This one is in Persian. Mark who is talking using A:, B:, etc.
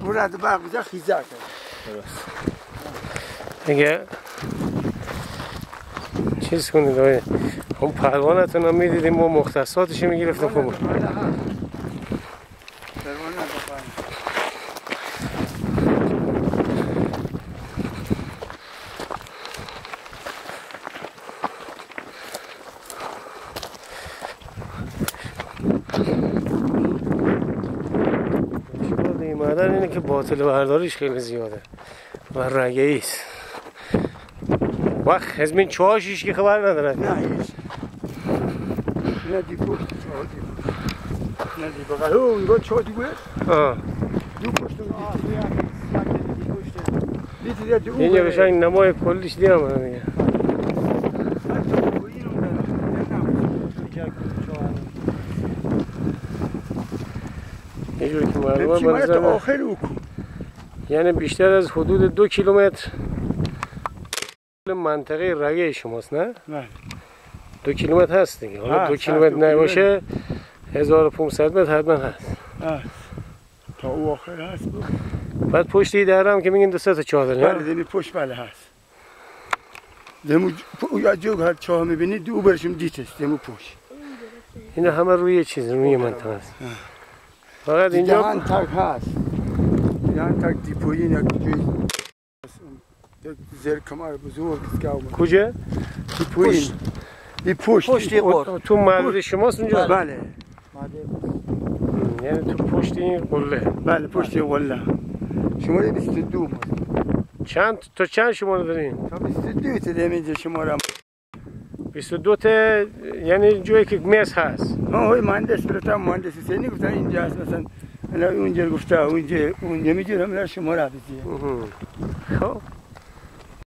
A: مرد برق بزن خیزه
B: دیگه چیز کنید آقای اون پروانتون هم می‌دیدیم ما مختصاتش می‌گرفتیم خب. معدن اینه که باطل برداریش خیلی زیاده و رگه ایست وقت از من چهاشیش که خبر نداره
A: نه هیچ. نه دی پشت چهار دی نه دی بغل او نگاه چهار دی بود؟
B: آه.
A: دو پشت اون دی دیدی دیدی اون
B: اینجا قشنگ نمای کلیش دیگه. اینجوری که معلومه
A: مال تا
B: منظر
A: آخر او
B: یعنی بیشتر از حدود دو کیلومتر منطقه رگه شماست نه؟
A: نه.
B: دو کیلومتر هست دیگه. حالا
A: هست،
B: دو
A: هست،
B: کیلومتر نباشه 1500 متر حتما هست.
A: تا او آخر هست بود
B: بعد پشت این دره هم که میگین دو سه تا چادر
A: بله
B: نه؟
A: دمی پشت بله هست. دمو جو هر چاه می‌بینی دو برشم دیتست دمو پشت.
B: اینا همه روی چیز روی منطقه است فقط
A: اینجا
B: اینجا
A: تک هست. دهان تک دیپویی یک جوی یک زیر کمار بزرگ است
B: کجا؟
A: دیپویی.
C: پشت.
A: دی پشت
C: پشت
B: تو محل شماست اونجا؟
A: بله.
B: یعنی تو پشت این قله.
A: بله پشت قله. شماره 22 ما
B: چند؟ تا چند شماره دارین؟
A: تا 22 تا دمی شماره
B: 22 تا یعنی جایی که مس هست.
A: ما های مهندس برتا مهندس سینی گفتن اینجا هست مثلا اونجا گفته اونجا اونجا می‌گیرم شماره بزیه
B: خب.